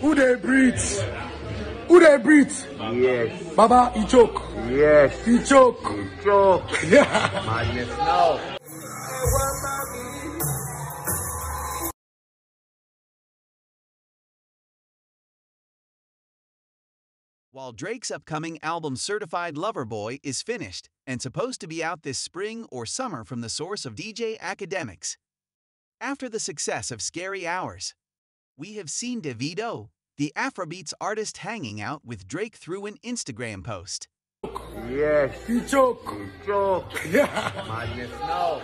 Who they breathe? Who they breathe? Yes. Baba, he choke. Yes. He choke. He Choke. Yeah. Madness now. While Drake's upcoming album Certified Lover Boy is finished and supposed to be out this spring or summer from the source of DJ Akademiks. After the success of Scary Hours, we have seen Davido, the Afrobeats artist, hanging out with Drake through an Instagram post. Yes. He choke. Choke. Yeah. Madness now.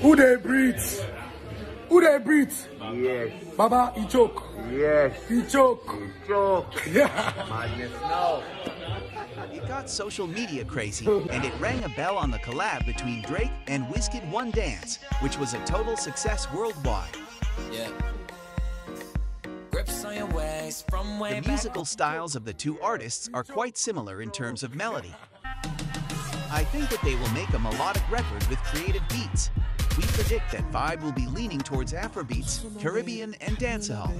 Who they breathe? Who they breathe? Yes. Baba, he choke. Yes. He choke. Choke. Yeah. Madness now. It got social media crazy, and it rang a bell on the collab between Drake and Wizkid One Dance, which was a total success worldwide. Yeah. Grips on your waist from way The back. musical styles of the two artists are quite similar in terms of melody. I think that they will make a melodic record with creative beats. We predict that Vibe will be leaning towards Afrobeats, Caribbean, and dancehall.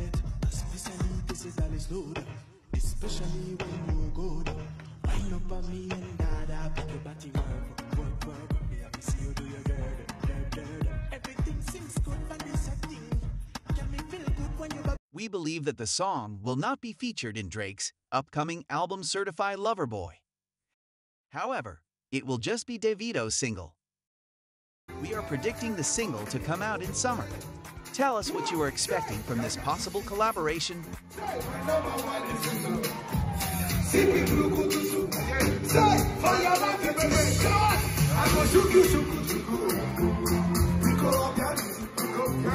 We believe that the song will not be featured in Drake's upcoming album Certified Lover Boy. However, it will just be Davido's single. We are predicting the single to come out in summer. Tell us what you are expecting from this possible collaboration. Hands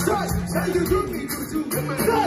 up, say!